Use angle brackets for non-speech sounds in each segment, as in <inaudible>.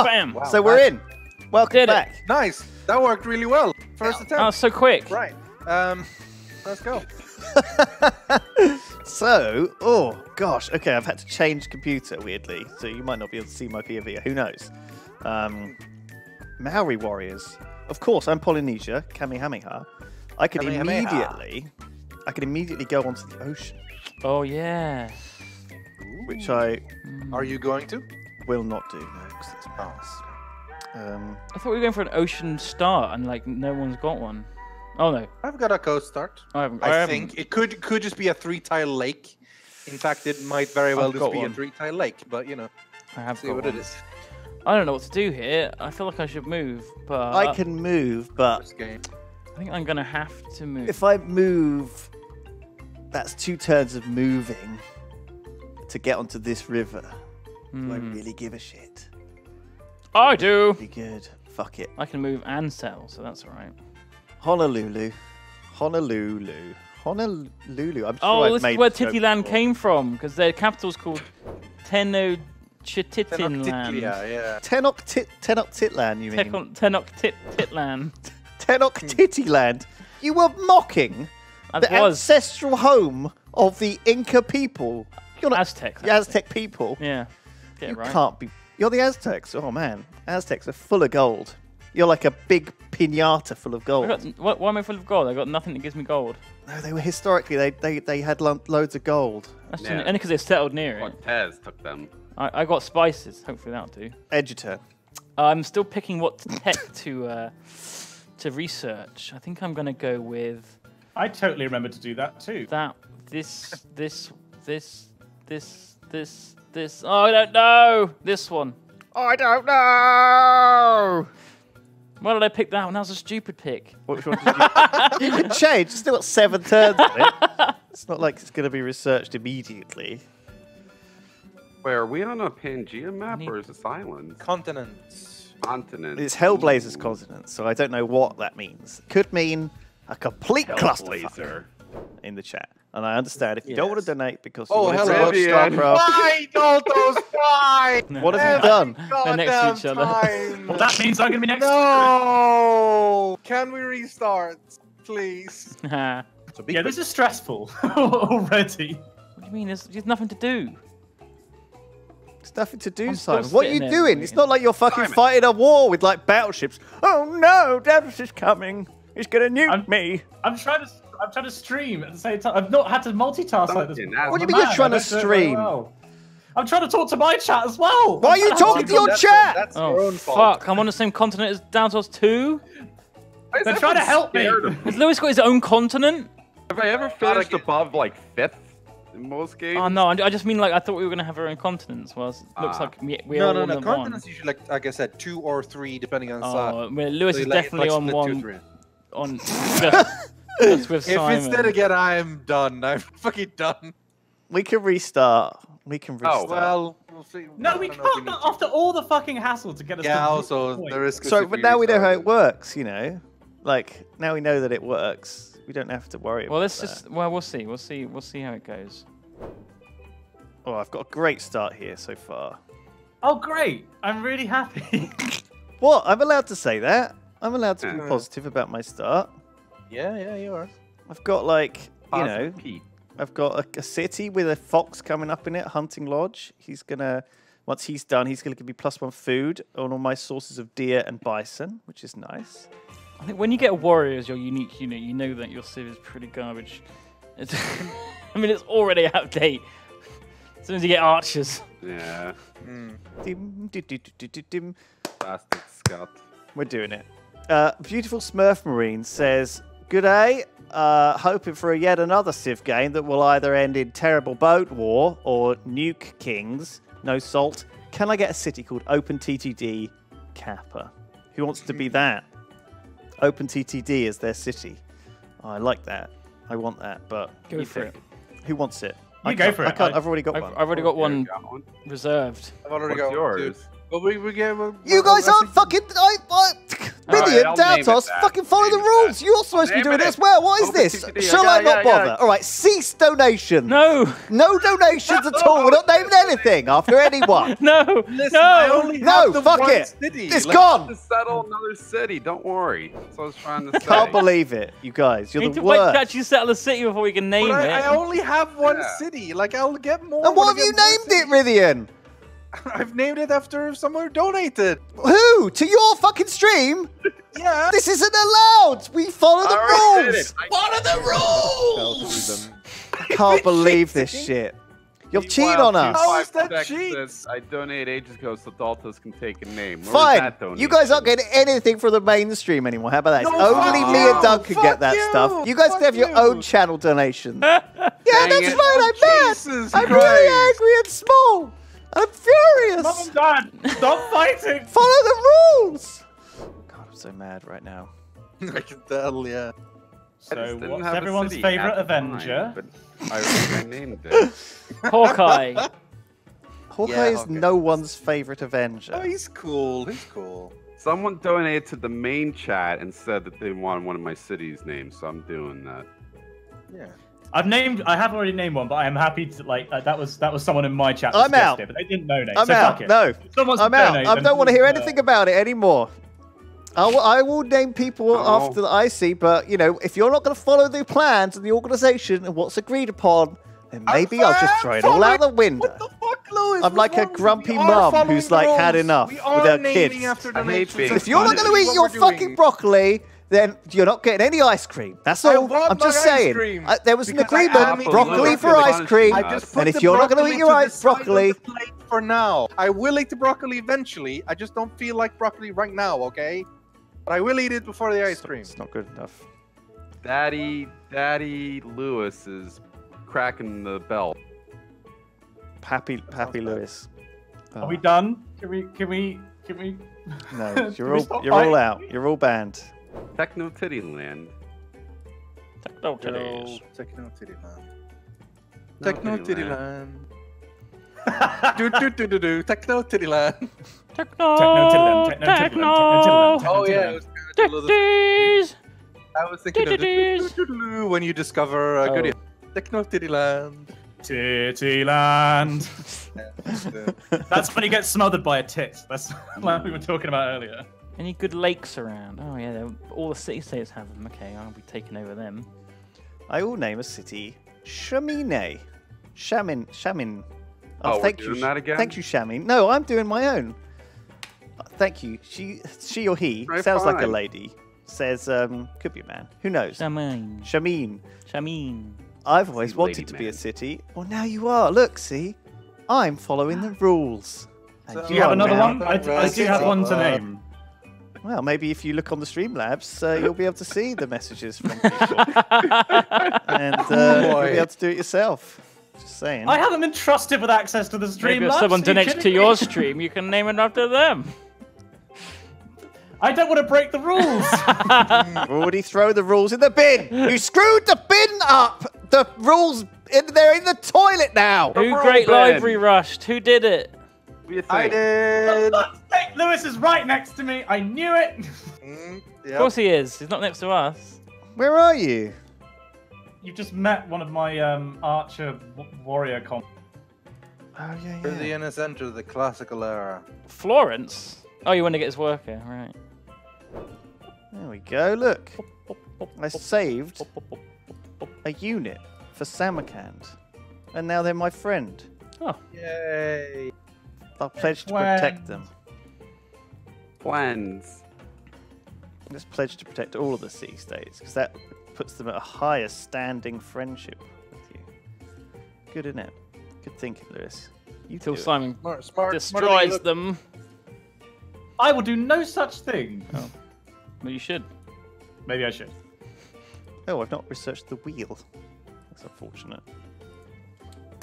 Oh, Bam. Wow. so we're in. Welcome Did it. back. Nice. That worked really well. First attempt. Oh, attempt. so quick. Right. Um, let's go. <laughs> So, oh gosh, okay, I've had to change computer weirdly, so you might not be able to see my POV. Who knows? Um, Maori warriors. Of course, I'm Polynesia, Kamehameha. I could Kamehameha. immediately, I could immediately go onto the ocean, Oh yeah. which I Are you going to? will not do. No, 'cause it's madness. Um, I thought we were going for an ocean start, and like no one's got one. Oh no, I've got a coast start. I haven't. I, haven't. think it could could just be a three tile lake. In fact, it might very well I've just got be a three tile lake. But you know, I have see got what one. it is. I don't know what to do here. I feel like I should move, but I can move, but I think I'm gonna have to move. if I move, that's two turns of moving to get onto this river. Do I really give a shit? I do. Be good. Fuck it. I can move and sell, so that's all right. Honolulu. Honolulu. Honolulu. I'm sure Oh, I've this is made where Titiland before. came from, because their capital's called Tenochtitlan. Tenochtitlan, yeah. Tenoch Tenochtitlan, you mean? Tenochtitlan. Tenochtitlan. You were mocking I the was ancestral home of the Inca people. You're not Aztecs. the Aztec people. Yeah. Get you right. can't be. You're the Aztecs. Oh man, Aztecs are full of gold. You're like a big pinata full of gold. got, why, why am I full of gold? I got nothing that gives me gold. No, they were historically. They they, they had lo- loads of gold. That's Yeah. only because they settled near it. Cortez took them. I, I got spices. Hopefully that'll do. Edgerton. I'm still picking what tech <laughs> to uh, to research. I think I'm gonna go with I totally remember to do that too. that. This, this, this, this, this, this. Oh, I don't know. This one. Oh, I don't know. Why did I pick that one? That was a stupid pick. Which one did you? you <laughs> can change. It's still got seven turns on it. It's not like it's going to be researched immediately. Wait, are we on a Pangea map Neat. or is this islands? Continents. Continents. It's Hellblazer's continent, so I don't know what that means. Could mean a complete clusterfuck Hellblazer. in the chat. And I understand if you don't want to donate because you Oh, want to hello. watch Rythian. StarCraft, Why, Daltos? Why? <laughs> <laughs> what have you done? They're next to each other. Well, that means I'm going to be next. No! Can we restart, please? <laughs> what So be Yeah, quick. this is stressful already. What do you mean? There's, there's nothing to do. There's nothing to do, I'm Simon. What are you sitting there doing? It's not like you're fucking Simon. fighting a war with like battleships. Oh no, Daltos is coming. He's gonna nuke I'm- me. I'm trying to. I'm trying to stream at the same time. I've not had to multitask like this. Duncan, before. that's- What do you I'm mean you're trying to don't do it very stream? well. I'm trying to talk to my chat as well. Why are you talking to your chat? That's your Oh own fault. fuck! I'm on the same continent as Daltos Two. Why is They're trying to help me. Has Lewis got his own continent? Have I ever finished above like fifth in most games? Oh no, I I just mean like I thought we were gonna have our own continents. Well, it looks Ah. like we, we're No, all no, on no. the one. Continents usually like, like I said, two or three depending on size. Oh, well, Lewis So is like- definitely like on split two, one three. on <laughs> just, just with If Simon. it's dead again, I'm done. <laughs> I'm fucking done. We can restart. We can restart. Oh, restart. Well, we'll see. No, we don't know if can't. need not to. After all the fucking hassle to get us. Yeah, to this also point. there is. so, but now we know how it works. You know, like now we know that it works. We don't have to worry. well, about let's that. just well, we'll see. We'll see. We'll see how it goes. Oh, I've got a great start here so far. Oh, great! I'm really happy. <laughs> What? I'm allowed to say that. I'm allowed to be positive about my start. Yeah, yeah, you are. I've got like, you know, Positive P. I've got a, a city with a fox coming up in it, hunting lodge. He's gonna, once he's done, he's gonna give me plus one food on all my sources of deer and bison, which is nice. I think when you get a warrior as your unique unit, you know that your civ is pretty garbage. It's <laughs> I mean, it's already out of date. As soon as you get archers. Yeah, Dim, di- di- di- di- di- dim. bastard Scott. We're doing it. Uh, Beautiful Smurf Marine says, Good day. Uh, hoping for a yet another Civ game that will either end in terrible boat war or nuke kings. No salt. Can I get a city called OpenTTD Kappa? Who wants to be that? OpenTTD is their city. Oh, I like that. I want that, but Go you for pick. it. Who wants it? You I go can't- for I it. can't. I- I've already got I've, one. I've already got one reserved. I've already What's got one, too. yours? But we, we get. we- You we're- guys aren't fucking. I, I, All right, Midian, I'll name it Daltos, that. fucking follow Name the it that. rules. You're supposed to be doing it. it as well. What is Open this? Shall yeah, I not yeah, bother? yeah. All right, cease donation. No, No donations at all. We're not naming anything after anyone. <laughs> no, Listen, no. I only No, have the fuck one it. City. It's Like, gone. To settle another city. Don't worry. That's what I was trying to say. Can't believe it, you guys. You're need the to wait to actually settle a city before we can name But it. I, I only have one Yeah. city. Like I'll get more. And what have you named it, cities. Rythian? <laughs> I've named it after someone who donated. Who? To your fucking stream? <laughs> Yeah. This isn't allowed. We follow the I already did rules. I- Follow the rules. I can't <laughs> believe this shit. You're cheating Meanwhile, on us. How is Five that Texas, I donate ages ago so Daltos can take a name. Where Fine. that You guys aren't donation? getting anything from the mainstream anymore. How about that? No, only fuck me you. and Doug can Fuck get that you. stuff. You guys can Fuck have your you. own channel donation. yeah, Dang that's it. fine. I'm mad. Jesus I'm Christ. really angry and small. And I'm Mom furious. Oh and Dad, stop fighting. <laughs> Follow the rules. God, I'm so mad right now. <laughs> I can tell. Yeah. So, what's everyone's favorite at the Avenger? but I, I <laughs> named it. Hawkeye. Hawkeye Yeah, is Hawkeye. no one's favorite Avenger. Oh, he's cool. He's cool. Someone donated to the main chat and said that they wanted one of my cities named, so I'm doing that. Yeah. I've named. I have already named one, but I am happy to like. Uh, that was that was someone in my chat. I'm out. it, But they didn't donate. I'm so out. Fuck it. No, If someone wants I'm out. I don't want to hear uh, anything about it anymore. I will, I will name people Oh. after that I see, but you know, if you're not going to follow the plans and the organisation and what's agreed upon, then maybe I'll just throw it all out the window. What the fuck, Lewis? I'm like a wrong with you? grumpy We mum who's the like had enough We with are her kids. After I hate donations. If you're not going to eat your fucking doing. broccoli, then you're not getting any ice cream. That's I all. I'm just saying. I, uh, there was an agreement: am broccoli for ice cream. I just put and if you're not going to eat your ice broccoli, for now. I will eat the broccoli eventually. I just don't feel like broccoli right now. Okay, but I will eat it before the ice cream. it's not good enough. Daddy, Daddy Lewis is cracking the bell. Happy, happy Lewis. Are we ah. done? Can we? Can we? Can we? No, <laughs> you're all stop you're all out. You're all banned. Techno Titty Land. Techno titties. Techno Titty Land. No, Techno Titty Titty Land. Land. <laughs> do do do do do. Techno Titty Land. Techno. Techno Tiddlem, Techno Techno Oh yeah, Tiddlem. it was kind of Titties. I was thinking of the Titties. when you discover a Oh. good Techno Titty Land. Titty land. <laughs> That's when you get smothered by a tit. That's <laughs> like we were talking about earlier. Any good lakes around? Oh yeah, all the city states have them. Okay, I'll be taking over them. I will name a city Shamine. Shamin. Shamin. Oh, we're thank you. doing that again? Thank you, Shamin. No, I'm doing my own. Uh, Thank you. She, she or he Right, sounds like a lady. Says, um, could be a man. Who knows? Shamin. Shamin. Shamin. I've always See, wanted lady to be a city. Well, now you are. Look, see, I'm following the rules. And So- Do you have another now- one? I, I do have one to name. Well, maybe if you look on the Streamlabs, uh, you'll be able to see the messages from <laughs> people, and uh, you'll be able to do it yourself. Just saying. I haven't been trusted with access to the stream. Maybe if someone donates to your stream, you can name it after them. I don't want to break the rules. <laughs> You've already thrown the rules in the bin. You screwed the bin up. The rules, in, they're in the toilet now. Who wrong Great Ben. Library rushed? Who did it? What do you think? I did. Hey, Lewis is right next to me. I knew it. <laughs> Mm, Of course he is. He's not next to us. Where are you? You just met one of my um, archer w- warrior comp. Oh yeah, For the yeah. innocent of the classical era. Florence. Oh, you want to get his worker, right? There we go. Look, I saved a unit for Samarkand, and now they're my friend. Oh. Yay. I'll pledge to When- protect them. Plans. Let's pledge to protect all of the sea states because that puts them at a higher standing friendship with you. Good, isn't it? Good thinking, Lewis. You Till. Simon Smart, smart. smarter than you destroys look. them. I will do no such thing. Oh. Well, you should. Maybe I should. Oh, I've not researched the wheel. That's unfortunate.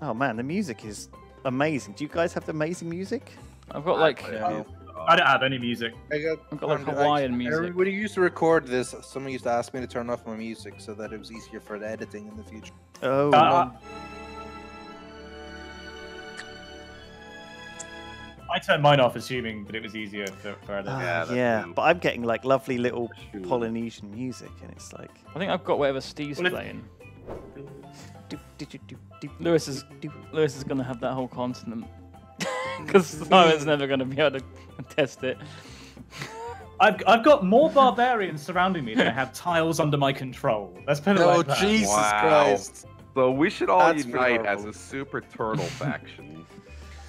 Oh man, the music is amazing. Do you guys have the amazing music? I've got like Yeah. I don't have any music. I got, I've got like Hawaiian I- music. When you used to record this, someone used to ask me to turn off my music so that it was easier for the editing in the future. Oh, Uh, I turned mine off, assuming that it was easier for, for others. Ah, Yeah, yeah, new. but I'm getting like lovely little Shoot. Polynesian music, and it's like. I think I've got whatever Steve's Well, playing. do, Lewis is. Lewis is gonna have that whole continent <laughs> because Simon's never gonna be able to test it. I've, I've got more barbarians surrounding me than I have tiles under my control. Let's put it Oh like that. Jesus Wow. Christ! So we should all That's unite as a super turtle <laughs> faction.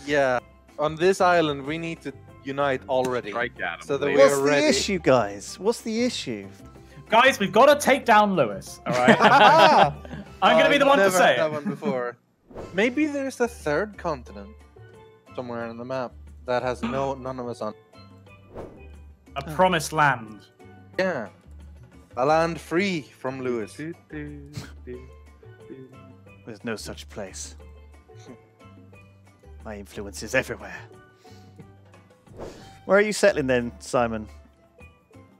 Yeah, on this island we need to unite already. Strike at 'em, So that please. we What's are the ready. issue, guys? What's the issue? Guys, we've got to take down Lewis. All right. <laughs> I'm going to be oh, the I've one to never say had that one before. <laughs> Maybe there's a third continent somewhere on the map that has no none of us on. A promised land. Yeah, a land free from Lewis. There's no such place. <laughs> My influence is everywhere. Where are you settling then, Simon?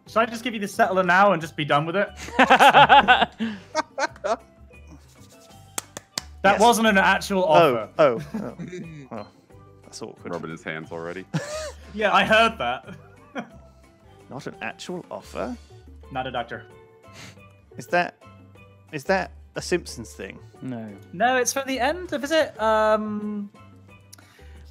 Should I just give you the settler now and just be done with it? <laughs> That Yes. wasn't an actual offer. Oh, oh, oh. <laughs> oh. That's awkward. Rubbing his hands already. <laughs> Yeah, I heard that. <laughs> Not an actual offer. Not a doctor. Is that is that a Simpsons thing? no. No, it's from the end of is it? Um,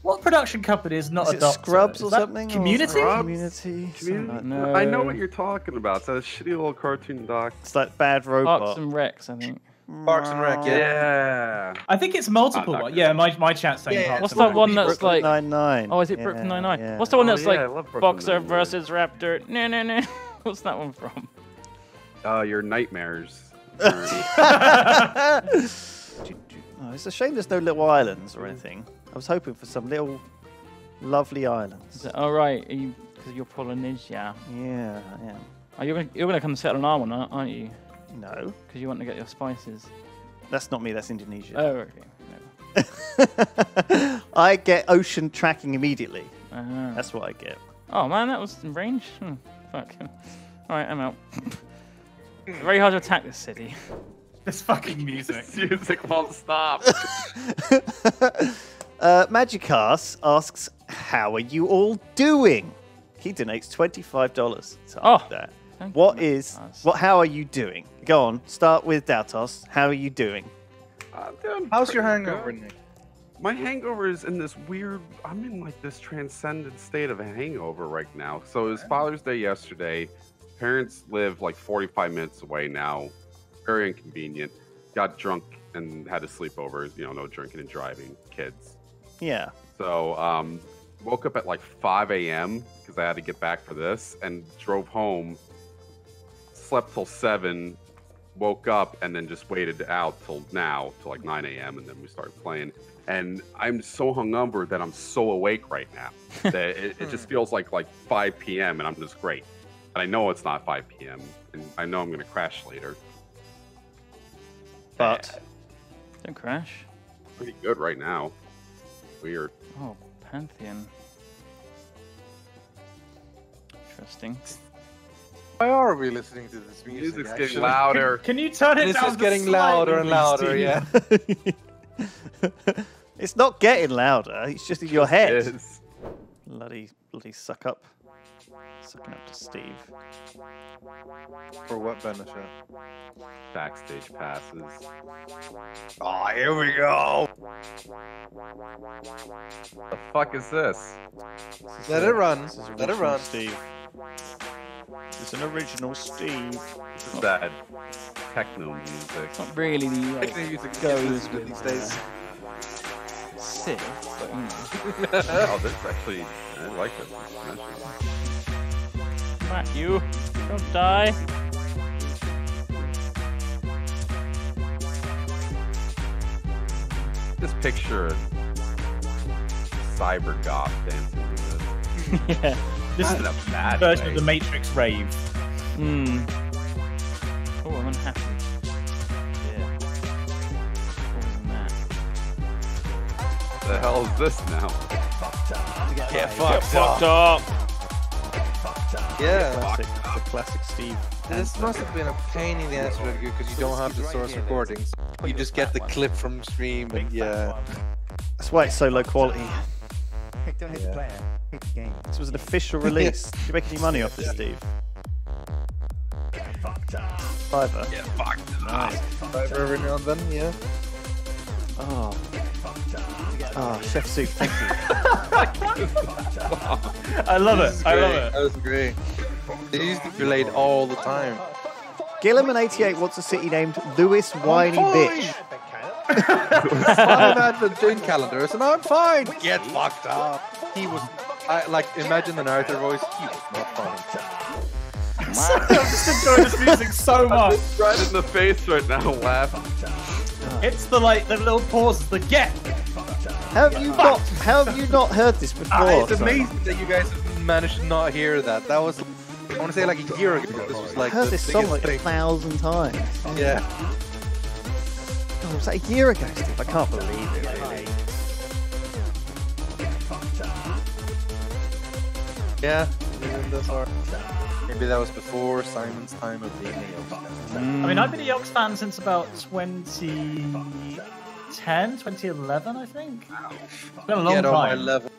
what production company is not Is a doctor? Scrubs Is or that something? or Community? Community. like. No. I know what you're talking about. It's that shitty little cartoon doc. It's like bad robot. Parks and Recs, I think. Parks and Rec, yeah. Yeah. I think it's multiple. Not ones. Doctor. Yeah, my my chat's saying Yeah, Parks What's and that Rec. one that's Brooklyn like? Nine Nine. Oh, is it Brooklyn Nine Nine? Yeah. What's the one that's yeah, like Boxer Nine-Nine. versus Raptor? No, no, no. What's that one from? Uh, your nightmares. <laughs> oh, it's a shame there's no little islands or anything. I was hoping for some little lovely islands. it, oh right, are you because you're Polynesia. Yeah, I am. Oh, you're gonna you're gonna come settle on our one, aren't aren't you? No, Because you want to get your spices. that's not me. That's Indonesia. Oh, okay. No. <laughs> I get ocean tracking immediately. Uh-huh. That's what I get. Oh man, that was in range. Hmm, fuck. All right, I'm out. <laughs> Very hard to attack this city. This fucking music. This <laughs> music won't stop. uh, Magicars asks, "How are you all doing?" He donates twenty-five dollars to Oh, that. Thank What you, is what? How are you doing? Go on. Start with Daltos. How are you doing? I'm doing How's your hangover, good. Nick? My hangover is in this weird. I'm in like this transcendent state of a hangover right now. So it was Father's Day yesterday. Parents live like 45 minutes away now. Very inconvenient. Got drunk and had a sleepover. You know, no drinking and driving. Kids. Yeah. So um, woke up at like 5 a.m. because I had to get back for this, and drove home. Slept till seven. Woke up and then just waited out till now, till like 9 a.m. and then we started playing. And I'm so hungover that I'm so awake right now <laughs> that it, it just feels like like 5 p.m. and I'm just great. And I know it's not 5 p.m. and I know I'm gonna crash later. But Don't crash. Pretty good right now. Weird. Oh, Pantheon. Interesting. Why are we listening to this music? Music's actually? getting louder. Can you turn it It's down? just getting louder and louder. Yeah. <laughs> it's not getting louder. It's just in your head. It is. Bloody, bloody suck up. Sucking up to Steve. For what benefit? Backstage passes. Oh, here we go. The fuck is this? Let it run. Let it run. Steve. It's an original Steve. This is that techno music. It's not really the like, Techno music goes goes with these days. Civ, but you know. <laughs> Oh, this actually, I like this. This is you. Don't die. Just picture cyber goth dancing <laughs> yeah. This Not is a bad version of the Matrix rave. Hmm. Oh, I'm unhappy. Yeah. What was that? the hell is this now? Get fucked up. Get Fucked up. Yeah. Classic, the classic Steve. This must have been a pain in the ass for you because you don't have the source recordings. You just get the clip from stream and yeah. That's why it's so low quality. Don't hit the player. Hit the game. This was an official release. <laughs> Did you make any money off this, Steve? Fiver. Yeah, fuck. Nice. Five every now and then, yeah. Oh. Oh, Chef Soup, thank you. <laughs> I love it. I love it. That was great. They used to be played all the time. Gilliman88 wants a city named Lewis Whiny Bitch. I'm at the Jane calendars and I'm fine. Get fucked up. He was, I like, imagine the narrator voice. He was not funny. <laughs> I'm just enjoying this music so much. right in the face right now, laugh. It's the like the little pauses. The get. How have you not? How have you not heard this before? Ah, it's Simon? amazing that you guys managed to not hear that. That was, I want to say like a year ago. This was I like heard this song biggest like a thousand times. Yeah. God, was that a year ago, Steve? I can't believe it. Really. Yeah. even those are- Maybe that was before Simon's time of being a young I mean, I've been a Yogs fan since about 2010, 2011, I think. It's been a long Get on my level.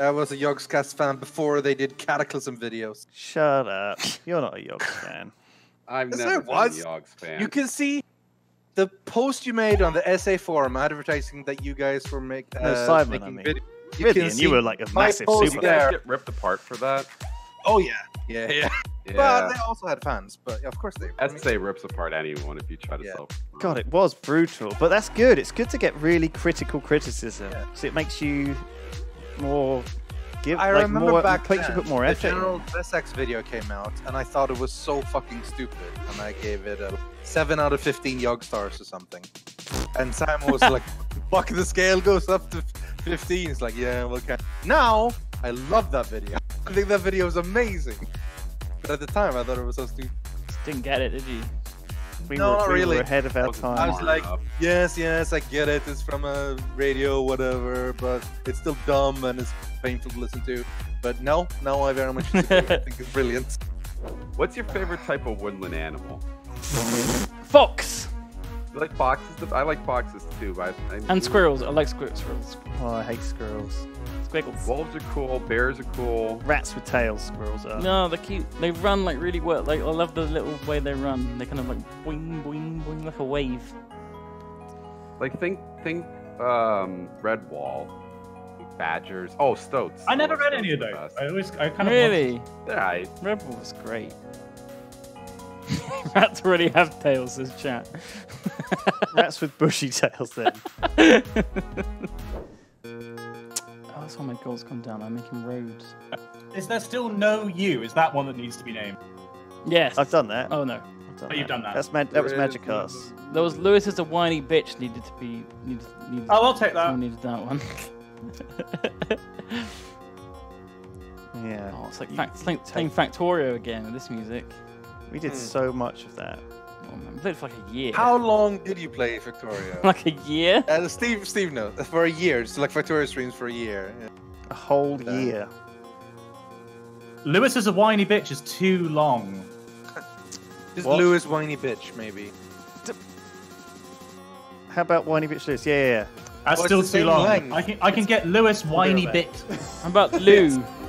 I was a Yogscast fan before they did Cataclysm videos. Shut up. You're not a Yogs <laughs> fan. I've Yes, never I been was. a Yogs fan. You can see the post you made on the SA forum advertising that you guys were make, uh, No, Simon, making I mean. video. You Really, can you see were like a my massive post super you guys there. get ripped apart for that. Oh yeah, yeah, yeah. Yeah. But they also had fans, but of course they. I mean, SA rips apart anyone if you try to Yeah. self. God, it was brutal, but that's good. It's good to get really critical criticism, Yeah. so it makes you more give. I like, remember more, back makes then, you put more the effort. in. General SX video came out, and I thought it was so fucking stupid, and I gave it a seven out of fifteen Yog stars or something. And Simon was <laughs> like, "Fuck, the scale goes up to fifteen. It's like, yeah, well, okay. Now I love that video. I think that video is amazing. But at the time, I thought it was so stupid. Just didn't get it, did you? We, No, were, not we really. were ahead of our time. I was like, yes, yes, I get it. It's from a radio, whatever, but it's still dumb and it's painful to listen to. But no, no, I very much disagree. I think it's brilliant. <laughs> What's your favorite type of woodland animal? Fox You like foxes? I like foxes too. But I, I, and squirrels. I like squir- squirrels. Oh, I hate squirrels. Squiggles. Wolves are cool. Bears are cool. Rats with tails, squirrels are. No, they're cute. They run like really well. Like I love the little way they run. They kind of like boing boing boing like a wave. Like think think um Redwall, badgers. Oh, stoats. I never love read any of those. I always, I kind of Really, best. Yeah, Redwall was great. <laughs> Rats already have tails. Says chat. <laughs> <laughs> Rats with bushy tails. Then Oh, <laughs> that's why my goals come down. I'm making roads. Is there still no you? Is that one that needs to be named? Yes. I've done that. Oh no. I've done Oh, you've done that. That's mag- that was There is Magicast. There was Lewis as a whiny bitch needed to be needed. needed Oh, I'll take that. Someone needed that one. <laughs> Yeah. oh, it's like, You- fact, it's like playing Factorio again with this music. We did Hmm. so much of that. Man, we played for like a year. How long did you play Factorio? <laughs> Like a year? uh, Steve, Steve knows. For a year. Just like Factorio streams for a year. Yeah. A whole Yeah. year. Lewis is a whiny bitch is too long. <laughs> Just What? Lewis whiny bitch, maybe. How about Whiny Bitch Lewis? Yeah, yeah, yeah. That's Well, still too long. length. I can I can get Lewis whiny back. bit. How about Lou? <laughs>